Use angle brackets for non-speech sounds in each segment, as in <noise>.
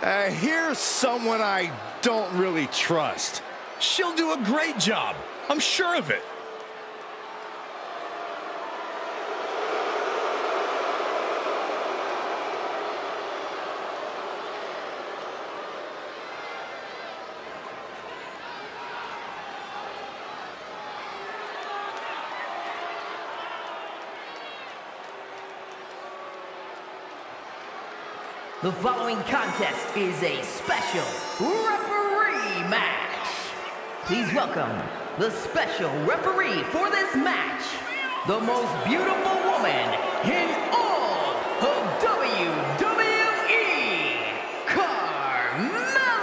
Uh, here's someone I don't really trust. She'll do a great job. I'm sure of it. The following contest is a special referee match. Please welcome the special referee for this match, the most beautiful woman in all of WWE, Carmella.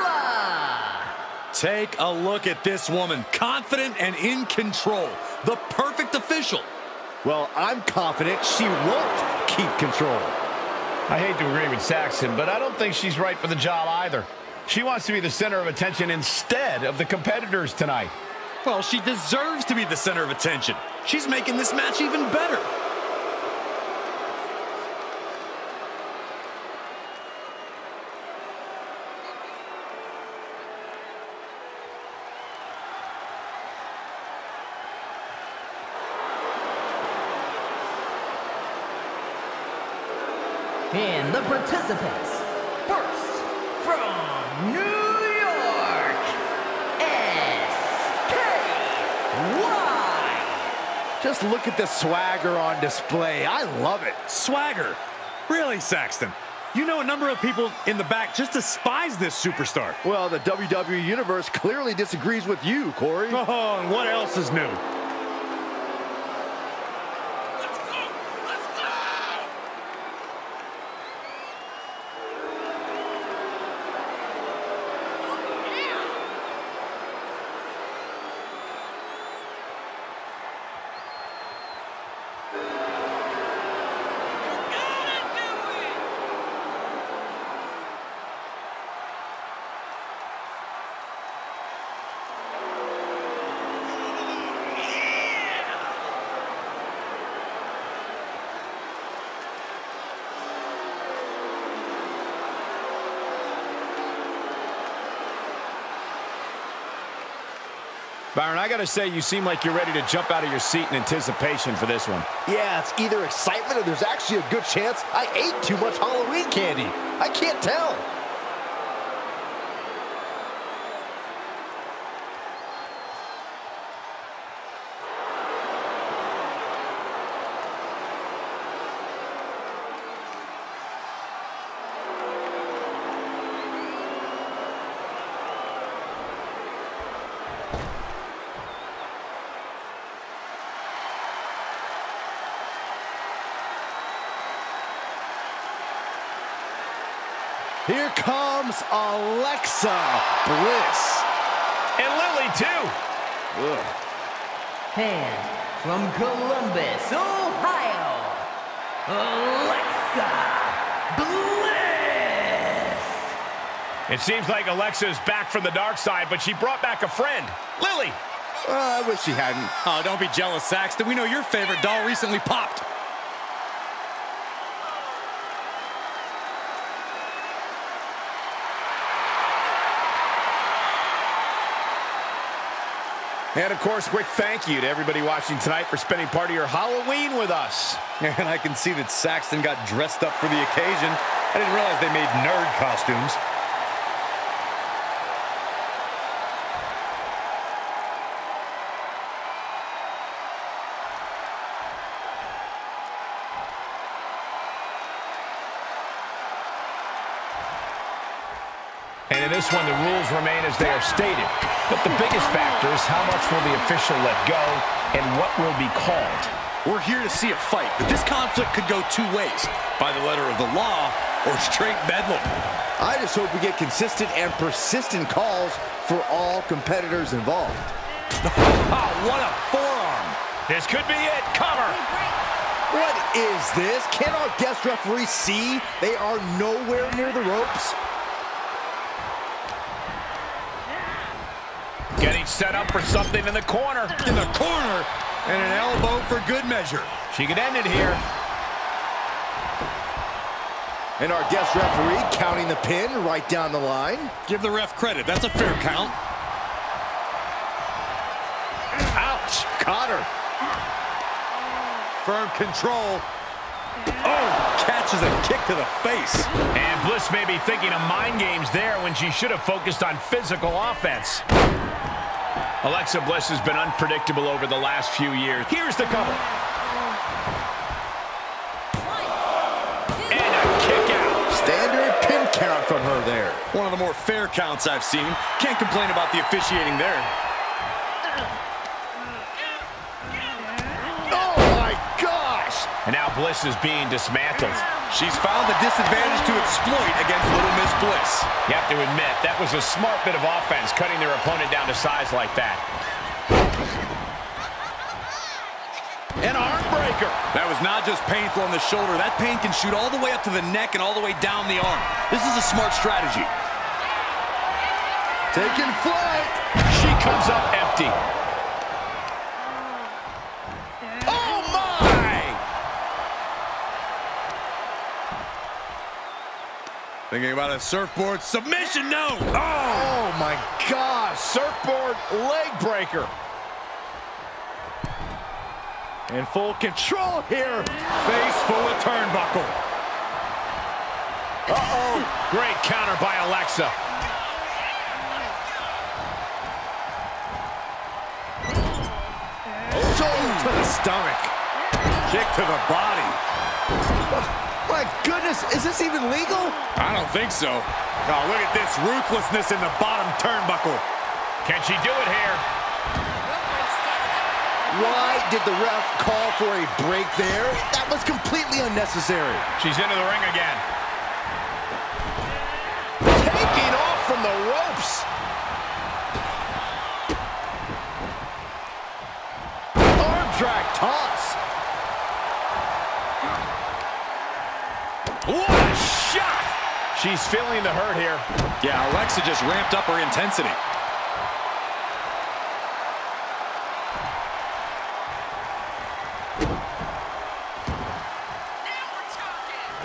Take a look at this woman, confident and in control. The perfect official. Well, I'm confident she won't keep control. I hate to agree with Saxton, but I don't think she's right for the job either. She wants to be the center of attention instead of the competitors tonight. Well, she deserves to be the center of attention. She's making this match even better. And the participants, first from New York, SKY. Just look at the swagger on display. I love it. Swagger. Really, Saxton? You know a number of people in the back just despise this superstar. Well, the WWE Universe clearly disagrees with you, Corey. Oh, and what else is new? Byron, I got to say, you seem like you're ready to jump out of your seat in anticipation for this one. Yeah, it's either excitement or there's actually a good chance I ate too much Halloween candy. I can't tell. Here comes Alexa Bliss. And Lily, too. Ugh. And from Columbus, Ohio, Alexa Bliss. It seems like Alexa is back from the dark side, but she brought back a friend. Lily. Uh, I wish she hadn't. Oh, don't be jealous, Saxton. We know your favorite doll recently popped. And, of course, quick thank you to everybody watching tonight for spending part of your Halloween with us. <laughs> And I can see that Saxton got dressed up for the occasion. I didn't realize they made nerd costumes. In this one, the rules remain as they are stated. But the biggest factor is how much will the official let go and what will be called. We're here to see a fight, but this conflict could go two ways. By the letter of the law or straight bedlam. I just hope we get consistent and persistent calls for all competitors involved. Oh, <laughs> what a forearm. This could be it. Cover. What is this? Can our guest referee see they are nowhere near the ropes? Getting set up for something in the corner. In the corner, and an elbow for good measure. She could end it here. And our guest referee counting the pin right down the line. Give the ref credit. That's a fair count. Ouch. Caught her. Firm control. Oh, catches a kick to the face. And Bliss may be thinking of mind games there when she should have focused on physical offense. Alexa Bliss has been unpredictable over the last few years. Here's the cover. And a kick out. Standard pin count from her there. One of the more fair counts I've seen. Can't complain about the officiating there. And now Bliss is being dismantled. She's found the disadvantage to exploit against Little Miss Bliss. You have to admit, that was a smart bit of offense, cutting their opponent down to size like that. An arm breaker. That was not just painful on the shoulder. That pain can shoot all the way up to the neck and all the way down the arm. This is a smart strategy. Taking flight. She comes up empty. Thinking about a surfboard submission. No. Oh. Oh my gosh. Surfboard leg breaker. In full control here. Face full of turnbuckle. Uh-oh. Great counter by Alexa. Shoulder to the stomach. Kick to the body. My goodness, is this even legal? I don't think so. Oh, look at this ruthlessness in the bottom turnbuckle. Can she do it here? Why did the ref call for a break there? That was completely unnecessary. She's into the ring again. Taking off from the ropes. Arm drag toss. What a shot! She's feeling the hurt here. Yeah, Alexa just ramped up her intensity.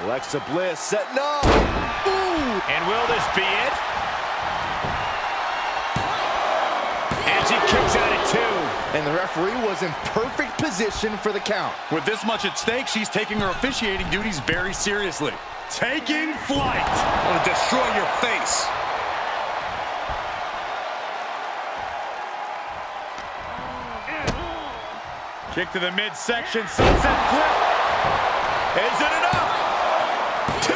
Alexa Bliss setting up. Ooh. And will this be it? And she kicks out at two. And the referee was in perfect position for the count. With this much at stake, she's taking her officiating duties very seriously. Taking flight. Will destroy your face. Kick to the midsection, sunset flip. Is it enough? Two.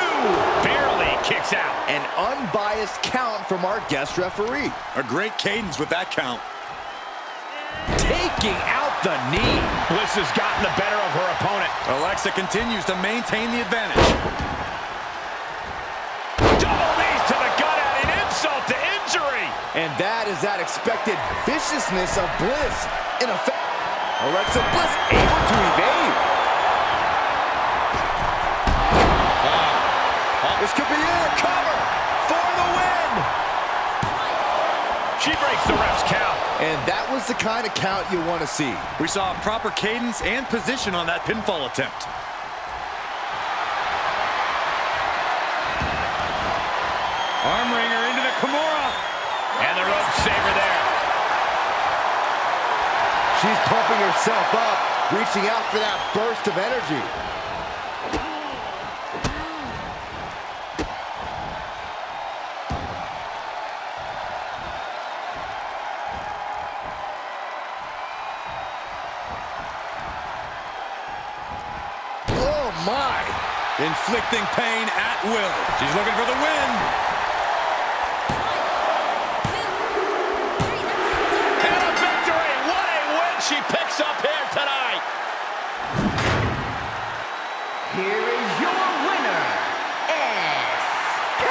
Barely kicks out. An unbiased count from our guest referee. A great cadence with that count. Taking out the knee. Bliss has gotten the better of her opponent. Alexa continues to maintain the advantage. Double knees to the gut at an insult to injury. And that is that expected viciousness of Bliss in effect. Alexa Bliss able to And that was the kind of count you want to see. We saw proper cadence and position on that pinfall attempt. Arm wringer into the Kimura. And the rope saver there. She's pumping herself up, reaching out for that burst of energy. Inflicting pain at will. She's looking for the win. And a victory. What a win she picks up here tonight. Here is your winner,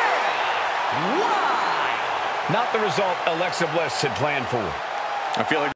SKY. Not the result Alexa Bliss had planned for. I feel like